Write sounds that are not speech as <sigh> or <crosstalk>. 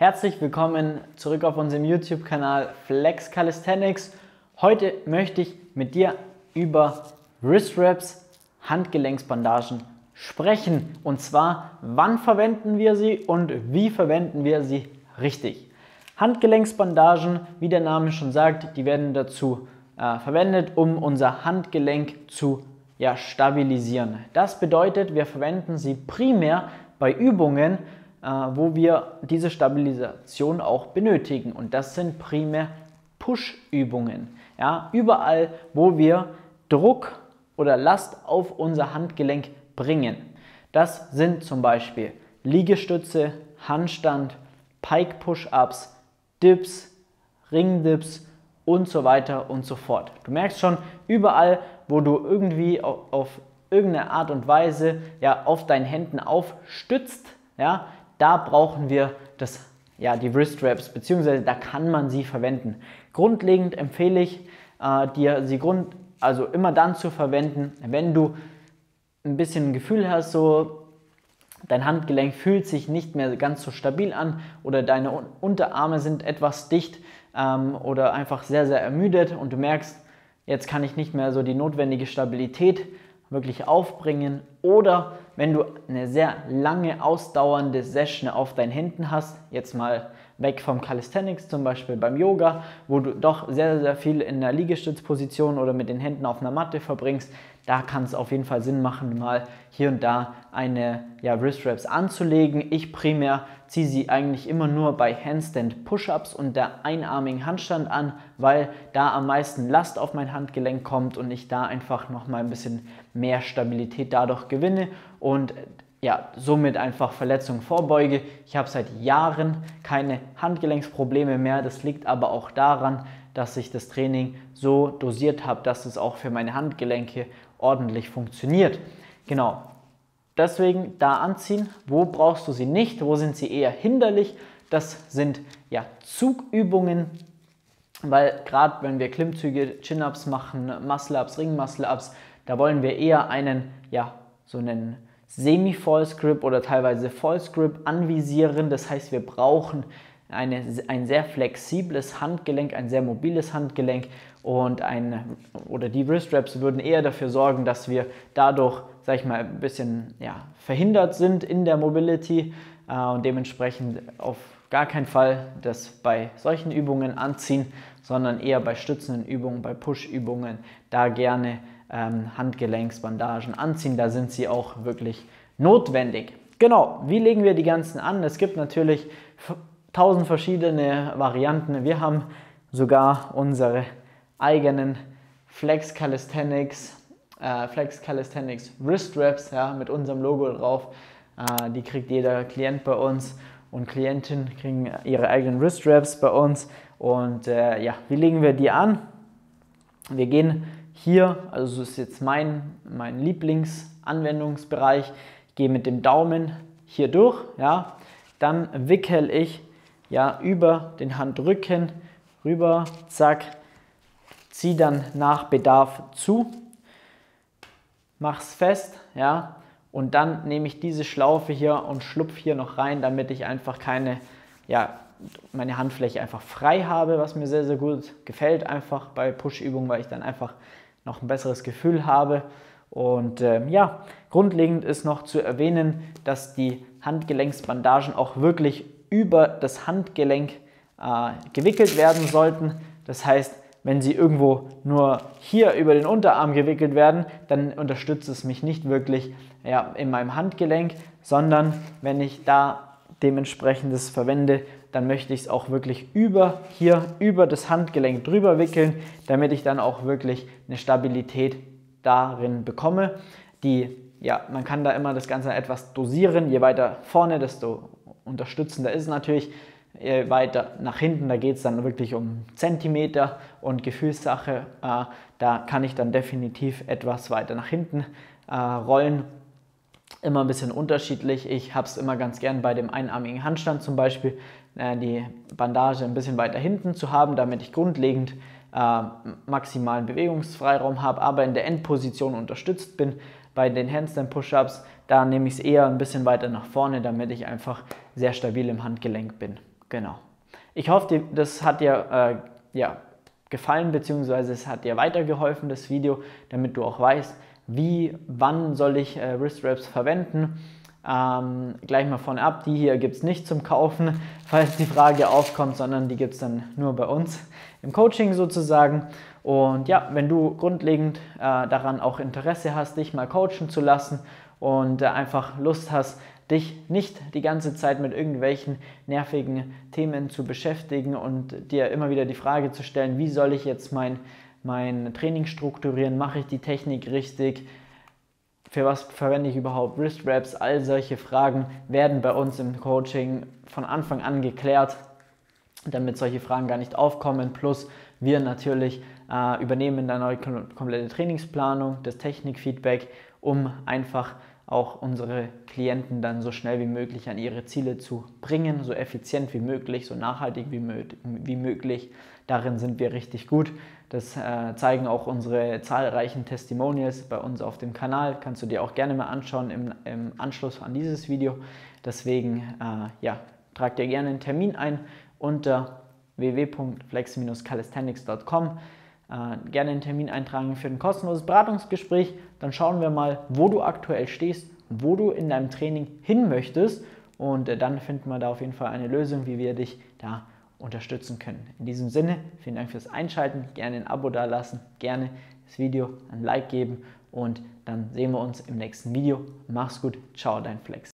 Herzlich willkommen zurück auf unserem YouTube-Kanal Flex Calisthenics. Heute möchte ich mit dir über Wrist Wraps, Handgelenksbandagen sprechen. Und zwar, wann verwenden wir sie und wie verwenden wir sie richtig. Handgelenksbandagen, wie der Name schon sagt, die werden dazu äh, verwendet, um unser Handgelenk zu ja, stabilisieren. Das bedeutet, wir verwenden sie primär bei Übungen, wo wir diese Stabilisation auch benötigen. Und das sind primär Push-Übungen. Ja, überall, wo wir Druck oder Last auf unser Handgelenk bringen. Das sind zum Beispiel Liegestütze, Handstand, Pike Push-Ups, Dips, Ringdips und so weiter und so fort. Du merkst schon, überall, wo du irgendwie auf, auf irgendeine Art und Weise ja, auf deinen Händen aufstützt, ja, da brauchen wir das, ja, die Wrist Wraps, beziehungsweise da kann man sie verwenden. Grundlegend empfehle ich äh, dir, sie grund, also immer dann zu verwenden, wenn du ein bisschen ein Gefühl hast, so dein Handgelenk fühlt sich nicht mehr ganz so stabil an oder deine Unterarme sind etwas dicht ähm, oder einfach sehr, sehr ermüdet und du merkst, jetzt kann ich nicht mehr so die notwendige Stabilität wirklich aufbringen oder wenn du eine sehr lange ausdauernde Session auf deinen Händen hast, jetzt mal weg vom Calisthenics, zum Beispiel beim Yoga, wo du doch sehr, sehr viel in der Liegestützposition oder mit den Händen auf einer Matte verbringst, da kann es auf jeden Fall Sinn machen, mal hier und da eine ja, Wrist Wraps anzulegen. Ich primär ziehe sie eigentlich immer nur bei Handstand Push-Ups und der einarmigen Handstand an, weil da am meisten Last auf mein Handgelenk kommt und ich da einfach nochmal ein bisschen mehr Stabilität dadurch gewinne und ja, somit einfach Verletzungen vorbeuge. Ich habe seit Jahren keine Handgelenksprobleme mehr. Das liegt aber auch daran, dass ich das Training so dosiert habe, dass es auch für meine Handgelenke ordentlich funktioniert. Genau. Deswegen da anziehen. Wo brauchst du sie nicht? Wo sind sie eher hinderlich? Das sind ja Zugübungen, weil gerade wenn wir Klimmzüge, Chin-Ups machen, Muscle-Ups, Ring-Muscle-Ups, da wollen wir eher einen, ja, so einen Semi-False Grip oder teilweise False Grip anvisieren. Das heißt, wir brauchen eine, ein sehr flexibles Handgelenk, ein sehr mobiles Handgelenk und ein, oder die Wrist Wraps würden eher dafür sorgen, dass wir dadurch, sag ich mal, ein bisschen ja, verhindert sind in der Mobility äh, und dementsprechend auf gar keinen Fall das bei solchen Übungen anziehen, sondern eher bei stützenden Übungen, bei Push-Übungen da gerne ähm, Handgelenksbandagen anziehen. Da sind sie auch wirklich notwendig. Genau, wie legen wir die ganzen an? Es gibt natürlich tausend verschiedene Varianten. Wir haben sogar unsere eigenen Flex Calisthenics, äh, Flex Calisthenics Wrist Wraps ja, mit unserem Logo drauf. Äh, die kriegt jeder Klient bei uns und Klientin kriegen ihre eigenen Wrist Wraps bei uns. Und äh, ja, wie legen wir die an? Wir gehen hier, also das ist jetzt mein, mein Lieblingsanwendungsbereich, ich gehe mit dem Daumen hier durch, ja, dann wickel ich ja, über den Handrücken rüber, zack, zieh dann nach Bedarf zu, mach's fest, ja, und dann nehme ich diese Schlaufe hier und schlupf hier noch rein, damit ich einfach keine, ja, meine Handfläche einfach frei habe, was mir sehr, sehr gut gefällt, einfach bei Push-Übungen, weil ich dann einfach noch ein besseres Gefühl habe. Und äh, ja, grundlegend ist noch zu erwähnen, dass die Handgelenksbandagen auch wirklich über das Handgelenk äh, gewickelt werden sollten. Das heißt, wenn sie irgendwo nur hier über den Unterarm gewickelt werden, dann unterstützt es mich nicht wirklich ja, in meinem Handgelenk, sondern wenn ich da dementsprechendes verwende, dann möchte ich es auch wirklich über hier über das Handgelenk drüber wickeln, damit ich dann auch wirklich eine Stabilität darin bekomme. Die, ja, man kann da immer das Ganze etwas dosieren. Je weiter vorne, desto unterstützender ist es natürlich. Je weiter nach hinten, da geht es dann wirklich um Zentimeter und Gefühlssache. Äh, da kann ich dann definitiv etwas weiter nach hinten äh, rollen immer ein bisschen unterschiedlich. Ich habe es immer ganz gern bei dem einarmigen Handstand zum Beispiel, äh, die Bandage ein bisschen weiter hinten zu haben, damit ich grundlegend äh, maximalen Bewegungsfreiraum habe, aber in der Endposition unterstützt bin. Bei den Handstand Push-Ups, da nehme ich es eher ein bisschen weiter nach vorne, damit ich einfach sehr stabil im Handgelenk bin. Genau. Ich hoffe, das hat dir äh, ja, gefallen, beziehungsweise es hat dir weitergeholfen, das Video, damit du auch weißt, wie, wann soll ich äh, Wrist Wraps verwenden. Ähm, gleich mal vorne ab, die hier gibt es nicht zum Kaufen, <laughs> falls die Frage aufkommt, sondern die gibt es dann nur bei uns im Coaching sozusagen. Und ja, wenn du grundlegend äh, daran auch Interesse hast, dich mal coachen zu lassen und äh, einfach Lust hast, dich nicht die ganze Zeit mit irgendwelchen nervigen Themen zu beschäftigen und dir immer wieder die Frage zu stellen, wie soll ich jetzt mein, mein Training strukturieren, mache ich die Technik richtig, für was verwende ich überhaupt Wrist Wraps, all solche Fragen werden bei uns im Coaching von Anfang an geklärt, damit solche Fragen gar nicht aufkommen, plus wir natürlich äh, übernehmen dann eine komplette Trainingsplanung, das Technikfeedback, um einfach auch unsere Klienten dann so schnell wie möglich an ihre Ziele zu bringen, so effizient wie möglich, so nachhaltig wie, wie möglich. Darin sind wir richtig gut. Das äh, zeigen auch unsere zahlreichen Testimonials bei uns auf dem Kanal. Kannst du dir auch gerne mal anschauen im, im Anschluss an dieses Video. Deswegen, äh, ja, trag dir gerne einen Termin ein unter www.flex-calisthenics.com äh, gerne einen Termin eintragen für ein kostenloses Beratungsgespräch. Dann schauen wir mal, wo du aktuell stehst, wo du in deinem Training hin möchtest und äh, dann finden wir da auf jeden Fall eine Lösung, wie wir dich da unterstützen können. In diesem Sinne, vielen Dank fürs Einschalten, gerne ein Abo da lassen, gerne das Video ein Like geben und dann sehen wir uns im nächsten Video. Mach's gut, ciao, dein Flex.